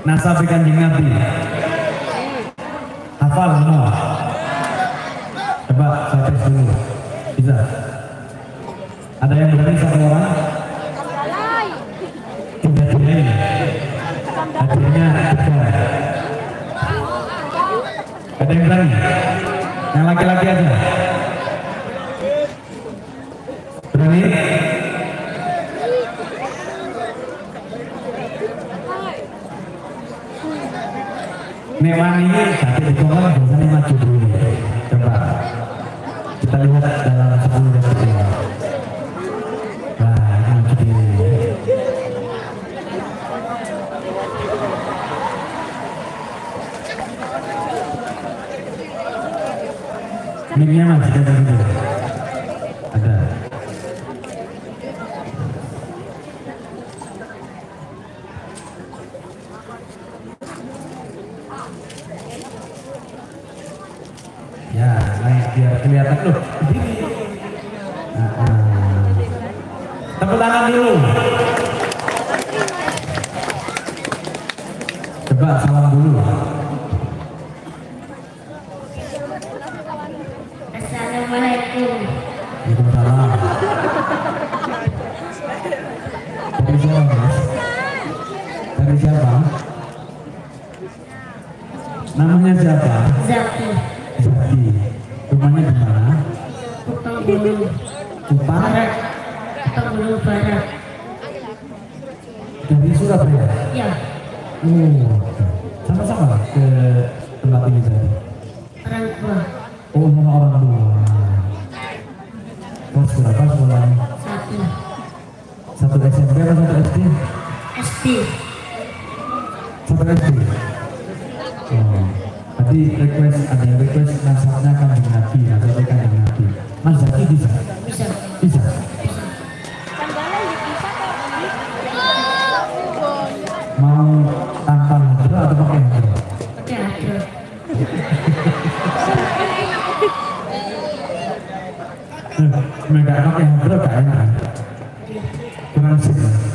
Nasab kanjeng Nabi. Hafal semua. Coba saya tes dulu. Bisa. Ada yang berani satu orang? Tiga tiga. Hadiahnya tiga. Ada yang berani? Yang laki-laki aja. Berani? Nek wani jadi ditolak biasanya maju dulu. Coba kita lihat dalam 10 detik ini. Nah, ini maju dulu. Mic-nya masih ada dulu. Naik biar kelihatan loh. Berdiri. Nah, ah. Tepuk tangan dulu. Coba salam dulu. Assalamualaikum. Waalaikumsalam. Dari siapa, Mas? Dari siapa? Namanya siapa? Zaki. Zaki. Rumahnya di mana? Kupang Bulu. Kupang Barat. Dari Surabaya. Ya, Oh, sama-sama ke tempat ini tadi. orang tua. Oh, sama orang tua. Kelas berapa sekolahnya? Satu. Satu SMP atau satu SD? SD. Satu SD. Nanti request ada request nasabnya kandung nabi atau ya, kandung nabi. Mas Zaki bisa? Bisa. Bisa. Mau tanpa hadro atau pakai hadro? Pakai hadro. Mereka pakai hadro gak enak. Kurang sih.